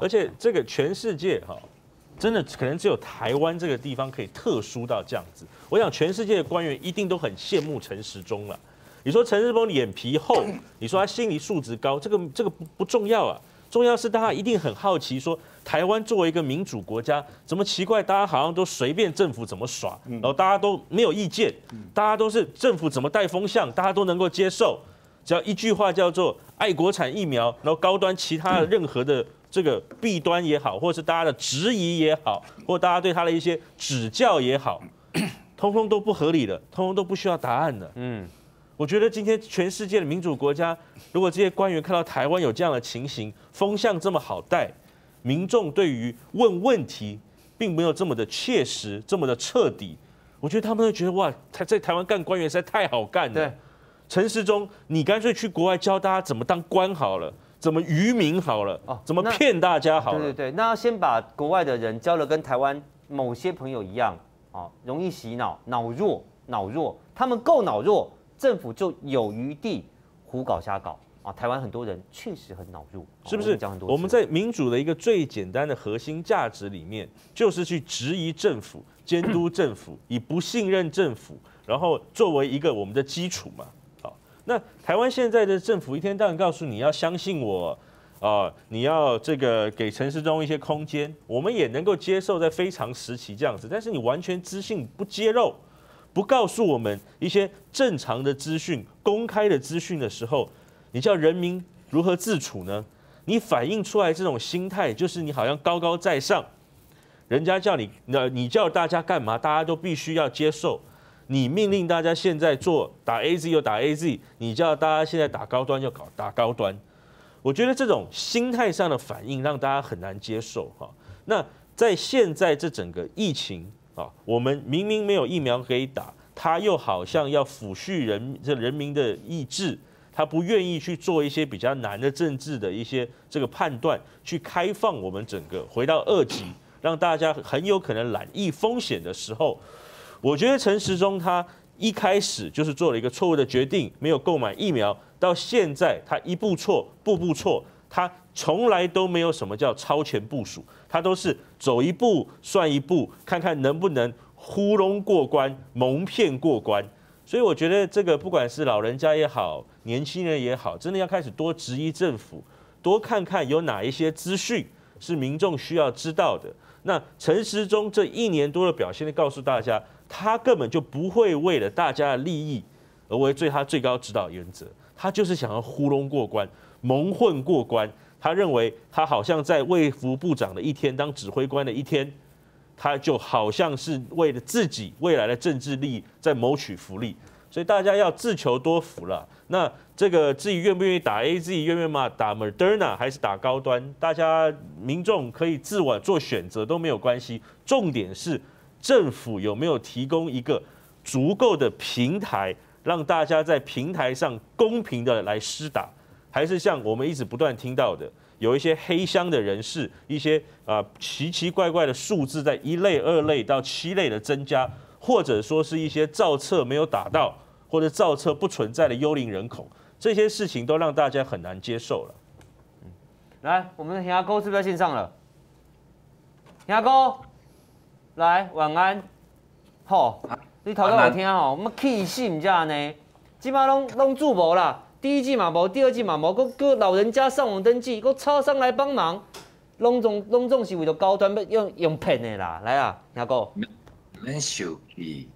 而且这个全世界哈，真的可能只有台湾这个地方可以特殊到这样子。我想全世界的官员一定都很羡慕陈时中了。你说陈世峰脸皮厚，你说他心理素质高，这个这个不不重要啊，重要是大家一定很好奇，说台湾作为一个民主国家，怎么奇怪，大家好像都随便政府怎么耍，然后大家都没有意见，大家都是政府怎么带风向，大家都能够接受，只要一句话叫做爱国产疫苗，然后高端其他的任何的这个弊端也好，或者是大家的质疑也好，或大家对他的一些指教也好，通通都不合理的，通通都不需要答案的，嗯。我觉得今天全世界的民主国家，如果这些官员看到台湾有这样的情形，风向这么好带，民众对于问问题并没有这么的切实、这么的彻底，我觉得他们会觉得哇，他在台湾干官员实在太好干了。对，陈时中，你干脆去国外教大家怎么当官好了，怎么愚民好了，哦，怎么骗大家好了。对对对，那要先把国外的人教了跟台湾某些朋友一样，啊，容易洗脑、脑弱、脑弱，他们够脑弱。政府就有余地胡搞瞎搞啊！台湾很多人确实很脑弱，是不是？我们在民主的一个最简单的核心价值里面，就是去质疑政府、监督政府，以不信任政府，然后作为一个我们的基础嘛。那台湾现在的政府一天到晚告诉你要相信我啊，你要这个给陈时中一些空间，我们也能够接受在非常时期这样子，但是你完全资讯不揭露。不告诉我们一些正常的资讯、公开的资讯的时候，你叫人民如何自处呢？你反映出来这种心态，就是你好像高高在上，人家叫你，那你叫大家干嘛，大家都必须要接受。你命令大家现在做打 A Z 又打 A Z，你叫大家现在打高端就搞打高端。我觉得这种心态上的反应让大家很难接受哈。那在现在这整个疫情。啊，我们明明没有疫苗可以打，他又好像要抚恤人这人民的意志，他不愿意去做一些比较难的政治的一些这个判断，去开放我们整个回到二级，让大家很有可能染疫风险的时候，我觉得陈时中他一开始就是做了一个错误的决定，没有购买疫苗，到现在他一步错，步步错，他从来都没有什么叫超前部署。他都是走一步算一步，看看能不能糊弄过关、蒙骗过关。所以我觉得这个不管是老人家也好，年轻人也好，真的要开始多质疑政府，多看看有哪一些资讯是民众需要知道的。那陈时中这一年多的表现，告诉大家，他根本就不会为了大家的利益而为最他最高指导原则，他就是想要糊弄过关、蒙混过关。他认为他好像在卫福部长的一天当指挥官的一天，他就好像是为了自己未来的政治利益在谋取福利，所以大家要自求多福了。那这个至于愿不愿意打 A Z，愿不愿意打 Moderna 还是打高端，大家民众可以自我做选择都没有关系。重点是政府有没有提供一个足够的平台，让大家在平台上公平的来施打。还是像我们一直不断听到的，有一些黑箱的人士，一些啊奇奇怪怪的数字在一类、二类到七类的增加，或者说是一些造册没有打到，或者造册不存在的幽灵人口，这些事情都让大家很难接受了。嗯，来，我们的牙膏是不是在线上了？牙哥，来，晚安。好，你头先有听吼，我们气死唔知呢，基本上拢拢住无啦。第一季嘛无，第二季嘛无，个个老人家上网登记，个超商来帮忙，拢总拢总是为着高端要用用骗的啦，来啊，阿哥，恁手机，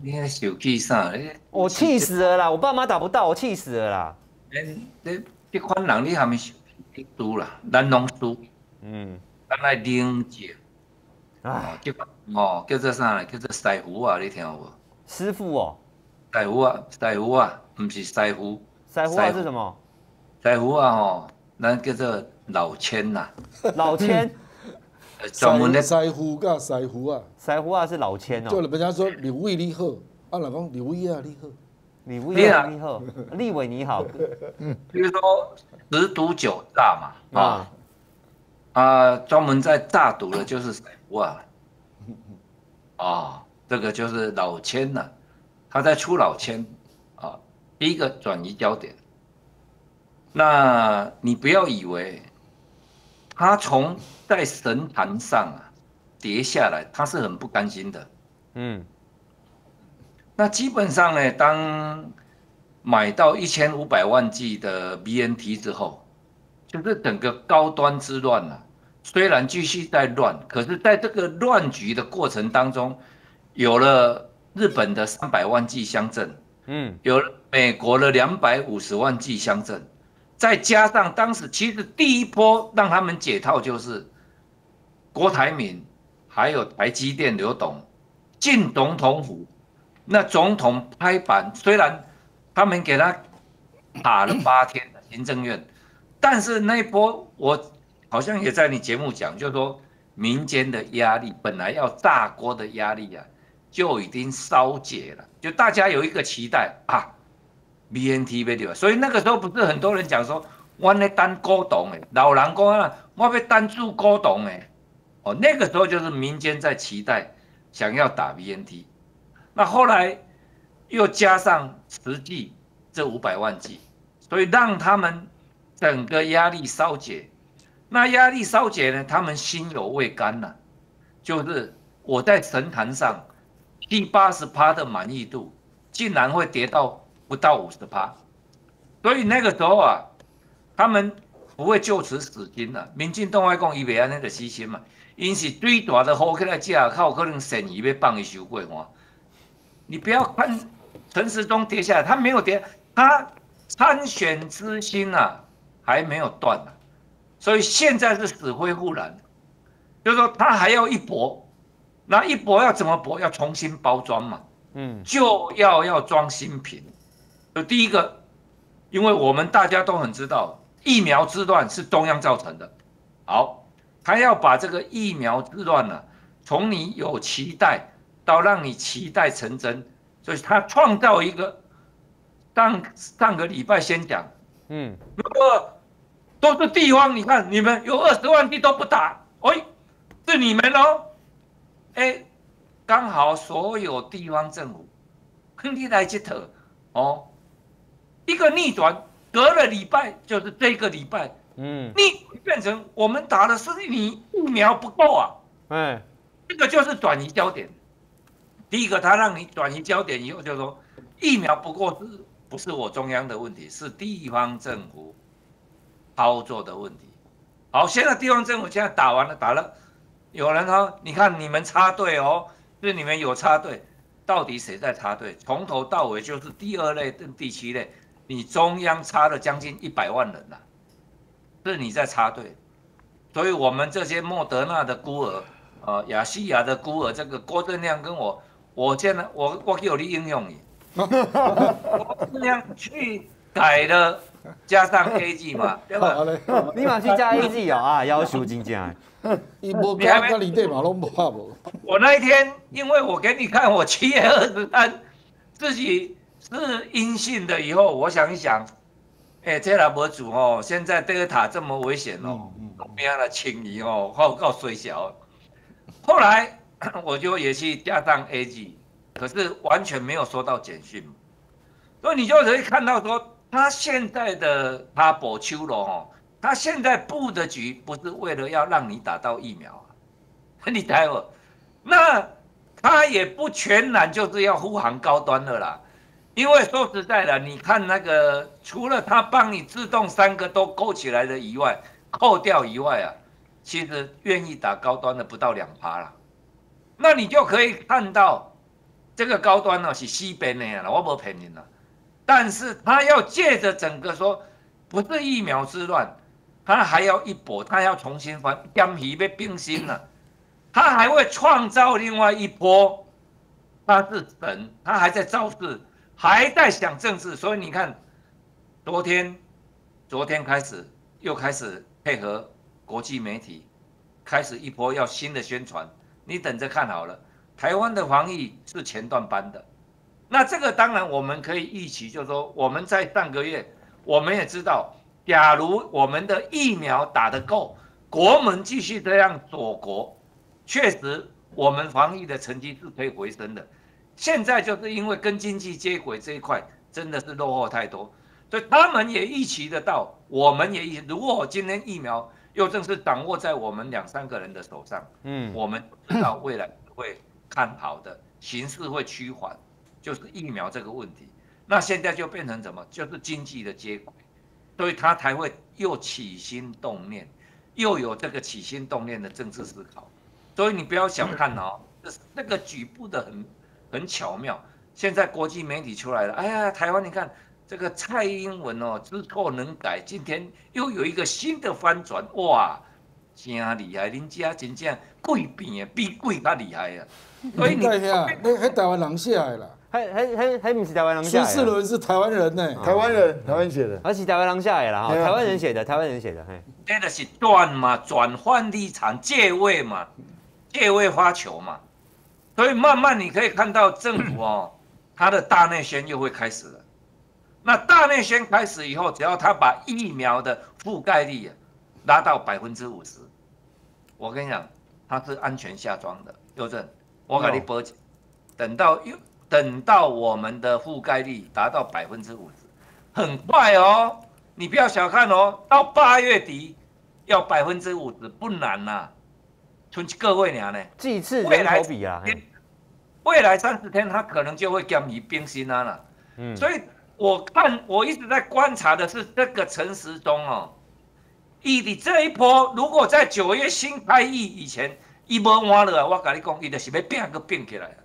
你还手机啥？我气死了啦！我爸妈打不到，我气死了啦！恁恁这款人你还没手机输啦？咱拢输，嗯，咱来冷静。啊，叫哦，叫做啥叫做师傅啊，你听有无？师傅哦。师傅啊，师傅啊。不是师傅，师傅是什么？师傅啊吼，咱叫做老千呐。老千，专门的师傅噶师傅啊。师傅啊是老千哦。就人家说刘伟你好，啊老公刘伟啊你好，刘伟啊你好，立伟你好。比如说十赌九诈嘛，啊啊，专门在诈赌的就是师傅啊。啊，这个就是老千呐，他在出老千啊。第一个转移焦点，那你不要以为他从在神坛上啊跌下来，他是很不甘心的。嗯，那基本上呢，当买到一千五百万剂的 BNT 之后，就是整个高端之乱啊，虽然继续在乱，可是在这个乱局的过程当中，有了日本的三百万剂乡镇，嗯，有了美国的两百五十万剂乡镇。再加上当时其实第一波让他们解套就是郭台铭，还有台积电刘董进总统府，那总统拍板，虽然他们给他打了八天的行政院，但是那一波我好像也在你节目讲，就是说民间的压力本来要炸锅的压力啊，就已经烧解了，就大家有一个期待啊。B N T 对吧？所以那个时候不是很多人讲说，我那单高董诶，老人讲啊，我要单住高董诶，哦，那个时候就是民间在期待，想要打 B N T，那后来又加上实际这五百万剂，所以让他们整个压力烧解。那压力稍解呢，他们心有未甘呐，就是我在神坛上第八十趴的满意度，竟然会跌到。不到五十趴，所以那个时候啊，他们不会就此死心了。民进党外讲伊袂安尼就死心嘛，因是最大的火起来架，靠可能神伊要放伊收过嘛。你不要看陈时中跌下来，他没有跌，他参选之心啊还没有断呢，所以现在是死灰复燃，就是说他还要一搏，那一搏要怎么搏？要重新包装嘛，嗯，就要要装新品。就第一个，因为我们大家都很知道，疫苗之乱是中央造成的。好，他要把这个疫苗之乱呢，从你有期待到让你期待成真，所以他创造一个。上上个礼拜先讲，嗯，如果都是地方，你看你们有二十万地都不打，喂，是你们哦，哎，刚好所有地方政府，肯定来接头哦。一个逆转，隔了礼拜就是这个礼拜，嗯，逆变成我们打的是你疫苗不够啊，哎，这个就是转移焦点。第一个，他让你转移焦点以后，就说疫苗不够是不是我中央的问题，是地方政府操作的问题。好，现在地方政府现在打完了，打了，有人说，你看你们插队哦，是你们有插队，到底谁在插队？从头到尾就是第二类跟第七类。你中央插了将近一百万人呐，是你在插队，所以我们这些莫德纳的孤儿，呃，亚细亚的孤儿，这个郭正亮跟我，我见了我我有你应用你，郭正亮去改了，加上 A G 嘛，对吧？你马去加 A G 啊，啊，要求真正。你无加加你对嘛拢无怕无？我那一天，因为我给你看我七月二十三自己。是阴性的以后，我想一想，哎，这老博主哦，现在德尔塔这么危险哦，不要来清理哦，好告水小。后来 我就也去加上 A G，可是完全没有收到简讯，所以你就可以看到说，他现在的他博秋罗哦，他现在布的局不是为了要让你打到疫苗啊，你待会，那他也不全然就是要护航高端的啦。因为说实在的，你看那个，除了他帮你自动三个都勾起来的以外，扣掉以外啊，其实愿意打高端的不到两趴了。那你就可以看到，这个高端呢是西边的呀，我不骗你了。但是他要借着整个说，不是疫苗之乱，他还要一搏，他要重新翻，江皮被冰心了，他还会创造另外一波，他是神，他还在造势。还在想政治，所以你看，昨天，昨天开始又开始配合国际媒体，开始一波要新的宣传，你等着看好了。台湾的防疫是前段班的，那这个当然我们可以预期，就是说我们在上个月，我们也知道，假如我们的疫苗打得够，国门继续这样锁国，确实我们防疫的成绩是可以回升的。现在就是因为跟经济接轨这一块真的是落后太多，所以他们也预期得到，我们也如果今天疫苗又正是掌握在我们两三个人的手上。嗯，我们知道未来会看好的，形势会趋缓，就是疫苗这个问题。那现在就变成什么？就是经济的接轨，所以他才会又起心动念，又有这个起心动念的政治思考。所以你不要小看哦，这那个举步的很很巧妙。现在国际媒体出来了，哎呀，台湾你看这个蔡英文哦，知错能改，今天又有一个新的翻转，哇！真厉害，恁家真正贵变比贵较厉害啊！所以你在遐，那还台湾人写的啦，还还还还不是台湾人写的。苏世伦是台湾人呢，台湾人，台湾写的，而是台湾人写的啦，台湾人写的，台湾人写的，嘿。这个是转嘛，转换立场，借位嘛，借位发球嘛，所以慢慢你可以看到政府哦，他的大内宣又会开始了。那大内宣开始以后，只要他把疫苗的覆盖率拉到百分之五十。我跟你讲，他是安全下装的，右正，我给你保证，等到又等到我们的覆盖率达到百分之五十，很快哦，你不要小看哦，到八月底要百分之五十不难呐，春季各位娘呢，这一次人口比啊，未来三十天它可能就会降于冰心啊了，嗯，所以我看我一直在观察的是这个陈时中哦。伊的这一波，如果在九月新开议以前，伊无换了，我跟你讲，伊就是要变个变起来了。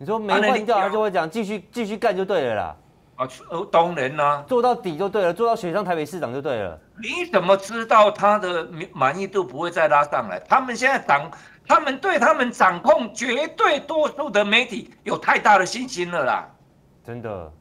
你说没换掉，他就会讲继续继续干就对了啦。啊，当然啦，做到底就对了，做到选上台北市长就对了。你怎么知道他的满意度不会再拉上来？他们现在掌，他们对他们掌控绝对多数的媒体有太大的信心了啦。真的。